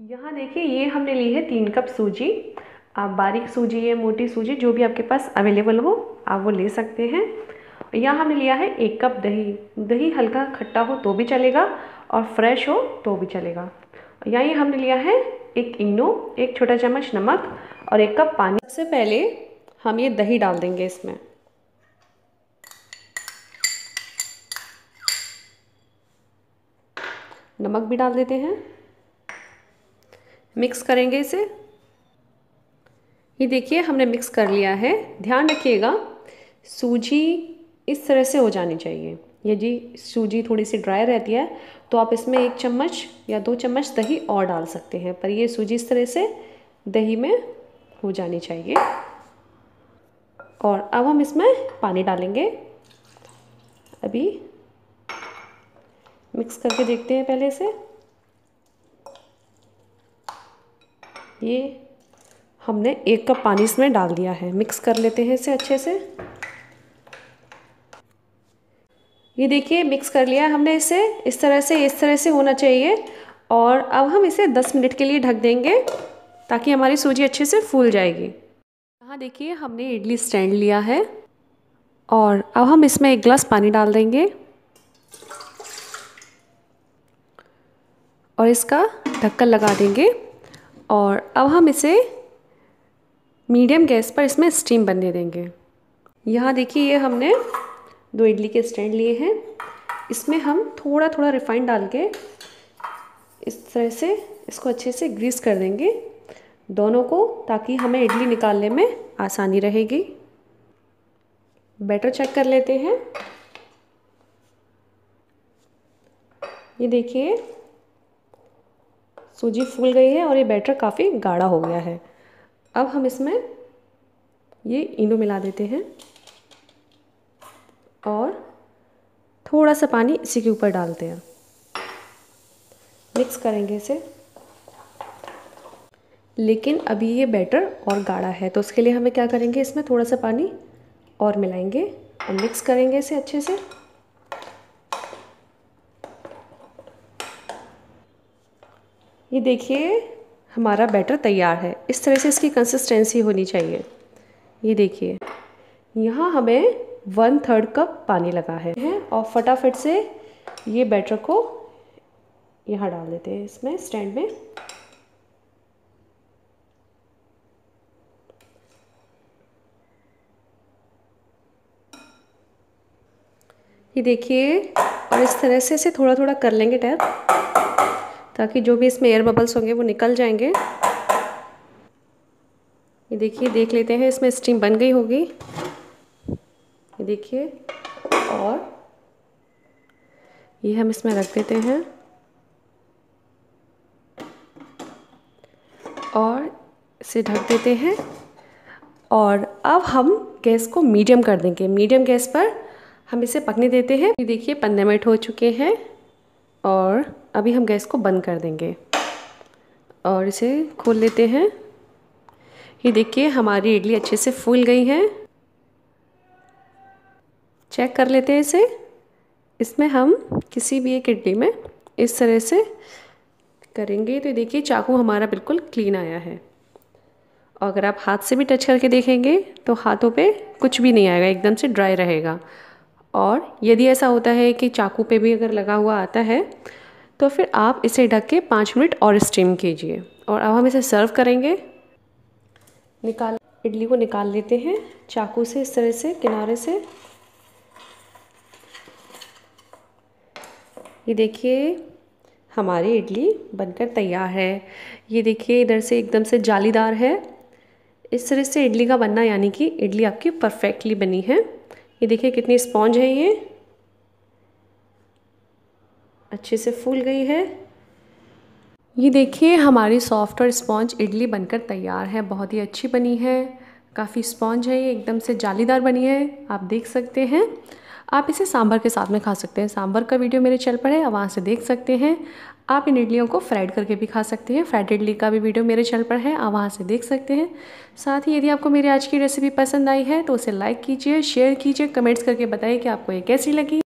यहाँ देखिए, ये हमने ली है तीन कप सूजी। आप बारीक सूजी या मोटी सूजी जो भी आपके पास अवेलेबल हो, आप वो ले सकते हैं। यहाँ हमने लिया है एक कप दही। दही हल्का खट्टा हो तो भी चलेगा और फ्रेश हो तो भी चलेगा। यहाँ ये हमने लिया है एक इनो, एक छोटा चम्मच नमक और एक कप पानी। सबसे पहले हम ये दही डाल देंगे इसमें। नमक भी डाल देते हैं। मिक्स करेंगे इसे। ये देखिए, हमने मिक्स कर लिया है। ध्यान रखिएगा, सूजी इस तरह से हो जानी चाहिए। यदि सूजी थोड़ी सी ड्राई रहती है तो आप इसमें एक चम्मच या दो चम्मच दही और डाल सकते हैं, पर ये सूजी इस तरह से दही में हो जानी चाहिए। और अब हम इसमें पानी डालेंगे। अभी मिक्स करके देखते हैं पहले से ये हमने एक कप पानी इसमें डाल दिया है। मिक्स कर लेते हैं इसे अच्छे से। ये देखिए मिक्स कर लिया हमने इसे। इस तरह से, इस तरह से होना चाहिए। और अब हम इसे 10 मिनट के लिए ढक देंगे ताकि हमारी सूजी अच्छे से फूल जाएगी। यहाँ देखिए, हमने इडली स्टैंड लिया है। और अब हम इसमें एक गिलास पानी डाल देंगे। और इसका ढक्कन लगा देंगे। और अब हम इसे मीडियम गैस पर इसमें स्टीम बनने देंगे। यहाँ देखिए, ये हमने दो इडली के स्टैंड लिए हैं। इसमें हम थोड़ा थोड़ा रिफाइंड डाल के इस तरह से इसको अच्छे से ग्रीस कर देंगे दोनों को, ताकि हमें इडली निकालने में आसानी रहेगी। बैटर चेक कर लेते हैं। ये देखिए सूजी फूल गई है और ये बैटर काफ़ी गाढ़ा हो गया है। अब हम इसमें ये इनो मिला देते हैं और थोड़ा सा पानी इसी के ऊपर डालते हैं। मिक्स करेंगे इसे। लेकिन अभी ये बैटर और गाढ़ा है तो उसके लिए हमें क्या करेंगे, इसमें थोड़ा सा पानी और मिलाएँगे और मिक्स करेंगे इसे अच्छे से। ये देखिए, हमारा बैटर तैयार है। इस तरह से इसकी कंसिस्टेंसी होनी चाहिए। ये देखिए, यहाँ हमें वन थर्ड कप पानी लगा है। और फटाफट से ये बैटर को यहाँ डाल देते हैं इसमें स्टैंड में। ये देखिए, और इस तरह से इसे थोड़ा थोड़ा कर लेंगे टैप। ताकि जो भी इसमें एयर बबल्स होंगे वो निकल जाएँगे। ये देखिए, देख लेते हैं, इसमें स्टीम बन गई होगी। ये देखिए, और ये हम इसमें रख देते हैं। और इसे ढक देते हैं। और अब हम गैस को मीडियम कर देंगे। मीडियम गैस पर हम इसे पकने देते हैं। ये देखिए पंद्रह मिनट हो चुके हैं। अभी हम गैस को बंद कर देंगे। और इसे खोल लेते हैं। ये देखिए, हमारी इडली अच्छे से फूल गई है। चेक कर लेते हैं इसे। इसमें हम किसी भी एक इडली में इस तरह से करेंगे। तो देखिए, चाकू हमारा बिल्कुल क्लीन आया है। और अगर आप हाथ से भी टच करके देखेंगे तो हाथों पे कुछ भी नहीं आएगा, एकदम से ड्राई रहेगा। और यदि ऐसा होता है कि चाकू पे भी अगर लगा हुआ आता है तो फिर आप इसे ढक के पाँच मिनट और स्टीम कीजिए। और अब हम इसे सर्व करेंगे। निकाल, इडली को निकाल लेते हैं। चाकू से इस तरह से, किनारे से। ये देखिए, हमारी इडली बनकर तैयार है। ये देखिए, इधर से एकदम से जालीदार है। इस तरह से इडली का बनना यानी कि इडली आपकी परफेक्टली बनी है। ये देखिए, कितनी स्पॉन्ज है ये। अच्छे से फूल गई है। ये देखिए, हमारी सॉफ्ट और स्पॉन्ज इडली बनकर तैयार है। बहुत ही अच्छी बनी है। काफ़ी स्पॉन्ज है ये, एकदम से जालीदार बनी है। आप देख सकते हैं। आप इसे सांभर के साथ में खा सकते हैं। सांभर का वीडियो मेरे चैनल पर है, आप वहाँ से देख सकते हैं। आप इन इडलियों को फ्राइड करके भी खा सकते हैं। फ्राइड इडली का भी वीडियो मेरे चैनल पर है, आप वहाँ से देख सकते हैं। साथ ही यदि आपको मेरी आज की रेसिपी पसंद आई है तो उसे लाइक कीजिए शेयर कीजिए कमेंट्स करके बताइए कि आपको ये कैसी लगी।